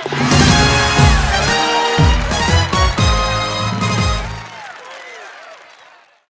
Yeah.